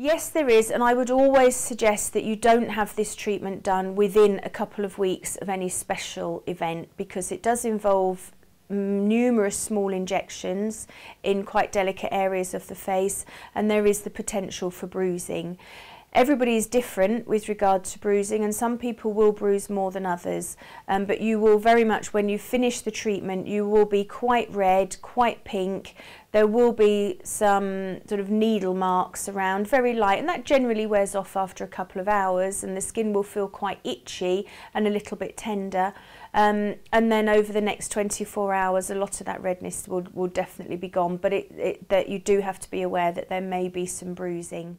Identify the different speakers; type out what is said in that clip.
Speaker 1: Yes, there is, and I would always suggest that you don't have this treatment done within a couple of weeks of any special event because it does involve numerous small injections in quite delicate areas of the face and there is the potential for bruising. Everybody is different with regard to bruising and some people will bruise more than others. Um, but you will very much when you finish the treatment you will be quite red, quite pink, there will be some sort of needle marks around, very light and that generally wears off after a couple of hours and the skin will feel quite itchy and a little bit tender. Um, and then over the next 24 hours a lot of that redness will, will definitely be gone but it, it, that you do have to be aware that there may be some bruising.